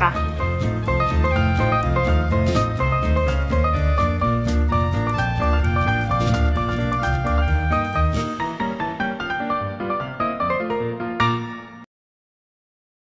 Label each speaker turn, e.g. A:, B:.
A: пока.